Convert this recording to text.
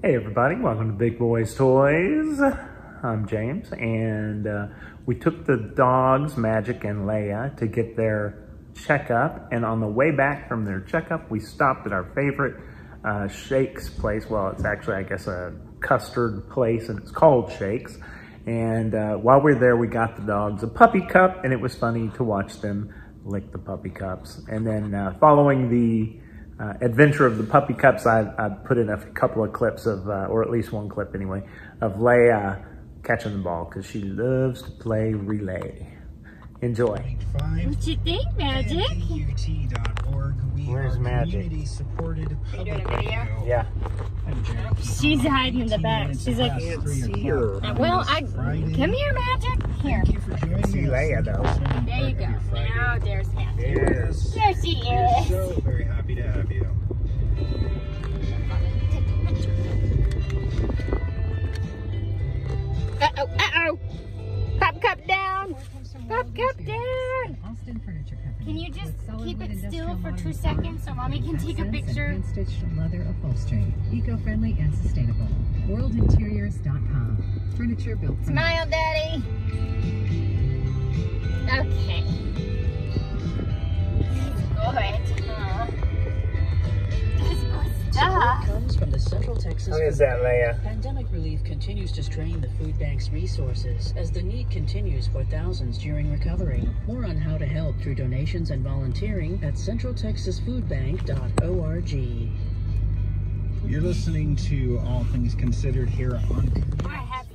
Hey everybody, welcome to Big Boys Toys. I'm James and uh, we took the dogs, Magic and Leia, to get their checkup and on the way back from their checkup we stopped at our favorite uh, Shakes place. Well, it's actually I guess a custard place and it's called Shakes. And uh, while we are there we got the dogs a puppy cup and it was funny to watch them lick the puppy cups. And then uh, following the uh, adventure of the puppy cups, I, I put in a couple of clips of, uh, or at least one clip anyway, of Leia catching the ball because she loves to play relay. Enjoy. What you think, Magic? Where's Magic? Are you doing a video? Yeah. She's hiding in the back. She's like, see well, I come here, Magic. Here. See Leia though. There you go. Now there's Magic. Uh-oh, uh-oh. Pup cup down. Pup cup down. Austin Furniture Company. Can you just keep it still for two seconds so mommy can take a accents and picture? hand-stitched leather upholstery. Eco-friendly and sustainable. Worldinteriors.com. Furniture built from Smile, Daddy. Okay. Good. Huh? That's good stuff. Ah. comes from the Central Texas How is that, Leia? Pandemic relief continues to strain the food bank's resources as the need continues for thousands during recovery. More on how to help through donations and volunteering at centraltexasfoodbank.org. You're listening to All Things Considered here on I have